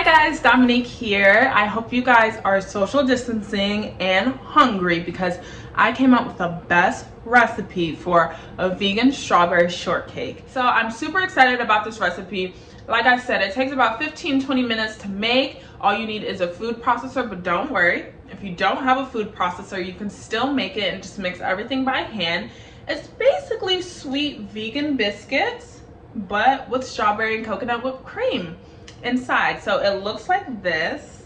Hi guys, Dominique here. I hope you guys are social distancing and hungry because I came up with the best recipe for a vegan strawberry shortcake. So I'm super excited about this recipe. Like I said, it takes about 15-20 minutes to make. All you need is a food processor, but don't worry. If you don't have a food processor, you can still make it and just mix everything by hand. It's basically sweet vegan biscuits, but with strawberry and coconut whipped cream inside. So it looks like this.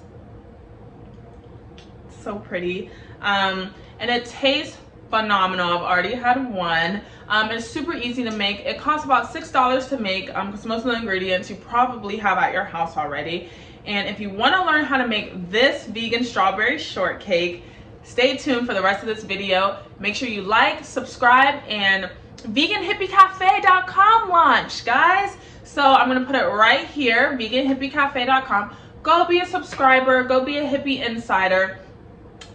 So pretty. Um, and it tastes phenomenal. I've already had one. Um, it's super easy to make. It costs about $6 to make because um, most of the ingredients you probably have at your house already. And if you want to learn how to make this vegan strawberry shortcake, stay tuned for the rest of this video. Make sure you like, subscribe, and veganhippiecafe.com launch, guys. So I'm going to put it right here, veganhippiecafe.com. Go be a subscriber. Go be a hippie insider.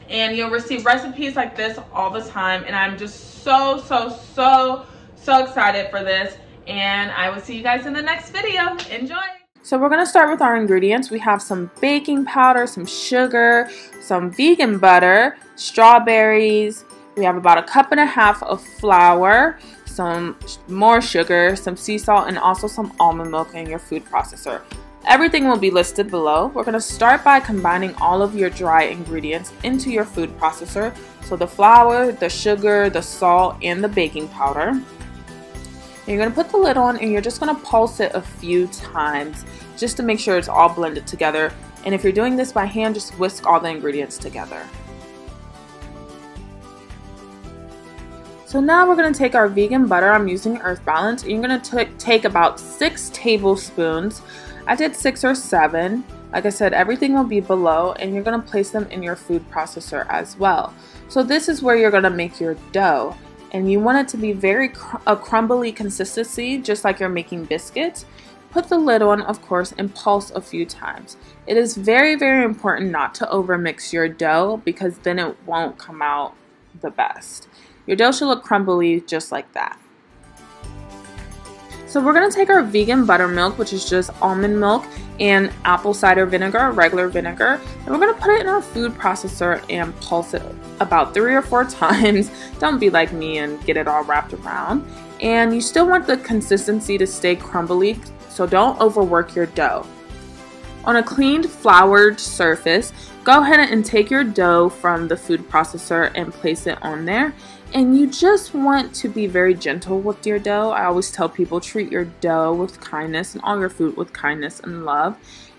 And you'll receive recipes like this all the time. And I'm just so, so, so, so excited for this. And I will see you guys in the next video. Enjoy. So we're going to start with our ingredients. We have some baking powder, some sugar, some vegan butter, strawberries. We have about a cup and a half of flour, some more sugar, some sea salt, and also some almond milk in your food processor. Everything will be listed below. We're going to start by combining all of your dry ingredients into your food processor. So the flour, the sugar, the salt, and the baking powder. And you're going to put the lid on and you're just going to pulse it a few times just to make sure it's all blended together. And if you're doing this by hand, just whisk all the ingredients together. So now we're going to take our vegan butter, I'm using Earth Balance, and you're going to take about six tablespoons. I did six or seven. Like I said, everything will be below and you're going to place them in your food processor as well. So this is where you're going to make your dough. And you want it to be very cr a crumbly consistency, just like you're making biscuits. Put the lid on, of course, and pulse a few times. It is very, very important not to overmix your dough because then it won't come out the best. Your dough should look crumbly just like that. So we're going to take our vegan buttermilk, which is just almond milk and apple cider vinegar, regular vinegar, and we're going to put it in our food processor and pulse it about three or four times. Don't be like me and get it all wrapped around. And you still want the consistency to stay crumbly, so don't overwork your dough. On a cleaned floured surface, go ahead and take your dough from the food processor and place it on there and you just want to be very gentle with your dough. I always tell people treat your dough with kindness and all your food with kindness and love.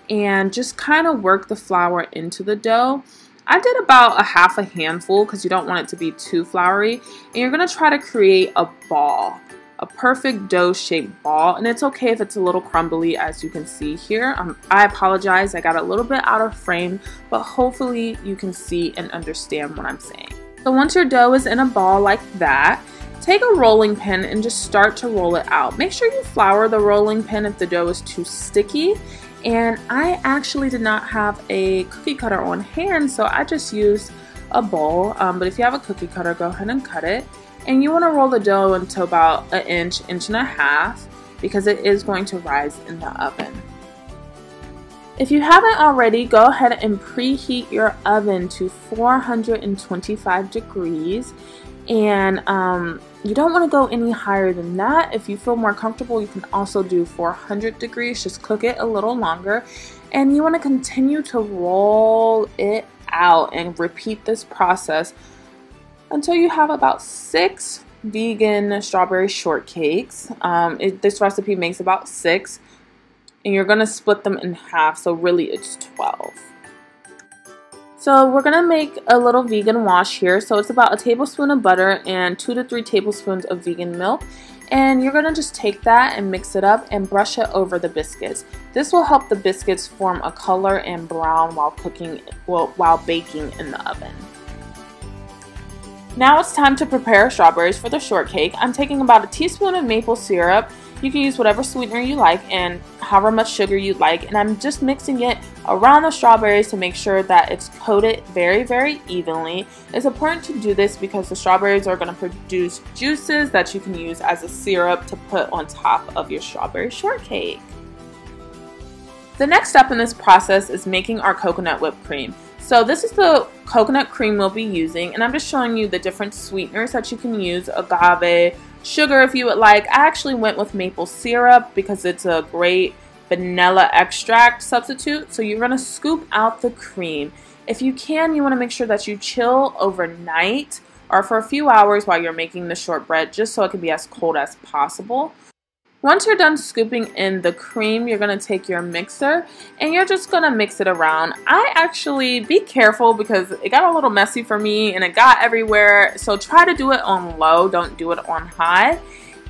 And just kind of work the flour into the dough. I did about a half a handful because you don't want it to be too floury. And you're going to try to create a ball, a perfect dough shaped ball. And it's okay if it's a little crumbly as you can see here. Um, I apologize, I got a little bit out of frame, but hopefully you can see and understand what I'm saying. So once your dough is in a ball like that, take a rolling pin and just start to roll it out. Make sure you flour the rolling pin if the dough is too sticky. And I actually did not have a cookie cutter on hand, so I just used a bowl. Um, but if you have a cookie cutter, go ahead and cut it. And you want to roll the dough until about an inch, inch and a half, because it is going to rise in the oven. If you haven't already, go ahead and preheat your oven to 425 degrees. And um, you don't want to go any higher than that. If you feel more comfortable, you can also do 400 degrees. Just cook it a little longer. And you want to continue to roll it out and repeat this process until you have about six vegan strawberry shortcakes. Um, it, this recipe makes about six and you're going to split them in half so really it's 12 so we're going to make a little vegan wash here. So it's about a tablespoon of butter and two to three tablespoons of vegan milk. And you're going to just take that and mix it up and brush it over the biscuits. This will help the biscuits form a color and brown while cooking well, while baking in the oven. Now it's time to prepare strawberries for the shortcake. I'm taking about a teaspoon of maple syrup. You can use whatever sweetener you like and however much sugar you'd like. And I'm just mixing it around the strawberries to make sure that it's coated very, very evenly. It's important to do this because the strawberries are going to produce juices that you can use as a syrup to put on top of your strawberry shortcake. The next step in this process is making our coconut whipped cream. So this is the coconut cream we'll be using and I'm just showing you the different sweeteners that you can use, agave, sugar if you would like. I actually went with maple syrup because it's a great vanilla extract substitute. So you're going to scoop out the cream. If you can, you want to make sure that you chill overnight or for a few hours while you're making the shortbread just so it can be as cold as possible. Once you're done scooping in the cream, you're going to take your mixer and you're just going to mix it around. I actually, be careful because it got a little messy for me and it got everywhere. So try to do it on low, don't do it on high.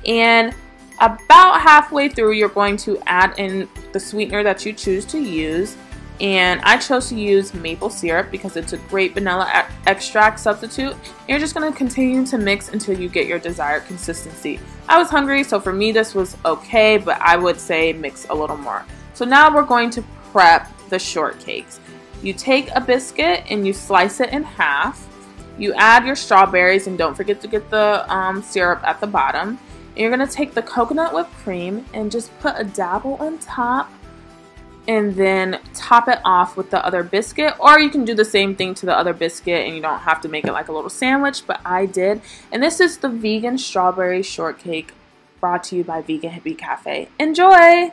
And about halfway through, you're going to add in the sweetener that you choose to use and I chose to use maple syrup because it's a great vanilla extract substitute. You're just going to continue to mix until you get your desired consistency. I was hungry, so for me this was okay, but I would say mix a little more. So now we're going to prep the shortcakes. You take a biscuit and you slice it in half. You add your strawberries and don't forget to get the um, syrup at the bottom. You're going to take the coconut whipped cream and just put a dabble on top and then top it off with the other biscuit or you can do the same thing to the other biscuit and you don't have to make it like a little sandwich but I did and this is the vegan strawberry shortcake brought to you by Vegan Hippie Cafe. Enjoy!